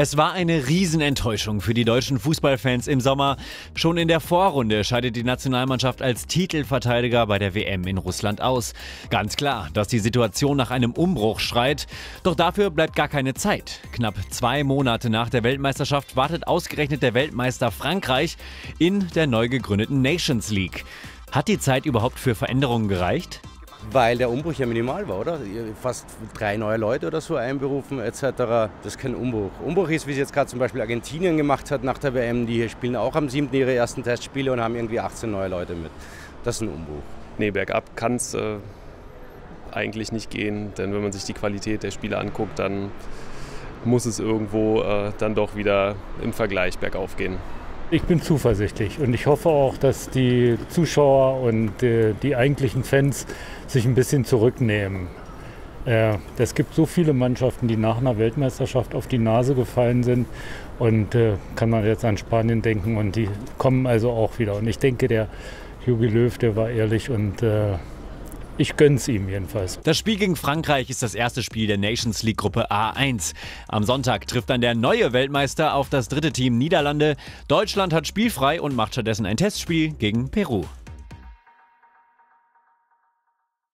Es war eine Riesenenttäuschung für die deutschen Fußballfans im Sommer. Schon in der Vorrunde scheidet die Nationalmannschaft als Titelverteidiger bei der WM in Russland aus. Ganz klar, dass die Situation nach einem Umbruch schreit. Doch dafür bleibt gar keine Zeit. Knapp zwei Monate nach der Weltmeisterschaft wartet ausgerechnet der Weltmeister Frankreich in der neu gegründeten Nations League. Hat die Zeit überhaupt für Veränderungen gereicht? Weil der Umbruch ja minimal war, oder? Fast drei neue Leute oder so einberufen etc. Das ist kein Umbruch. Umbruch ist, wie es jetzt gerade zum Beispiel Argentinien gemacht hat nach der WM. Die spielen auch am 7. ihre ersten Testspiele und haben irgendwie 18 neue Leute mit. Das ist ein Umbruch. Nee, bergab kann es äh, eigentlich nicht gehen. Denn wenn man sich die Qualität der Spiele anguckt, dann muss es irgendwo äh, dann doch wieder im Vergleich bergauf gehen. Ich bin zuversichtlich und ich hoffe auch, dass die Zuschauer und äh, die eigentlichen Fans sich ein bisschen zurücknehmen. Äh, es gibt so viele Mannschaften, die nach einer Weltmeisterschaft auf die Nase gefallen sind und äh, kann man jetzt an Spanien denken und die kommen also auch wieder. Und ich denke, der Jogi Löw, der war ehrlich und äh, ich gönn's ihm jedenfalls. Das Spiel gegen Frankreich ist das erste Spiel der Nations League Gruppe A1. Am Sonntag trifft dann der neue Weltmeister auf das dritte Team Niederlande. Deutschland hat spielfrei und macht stattdessen ein Testspiel gegen Peru.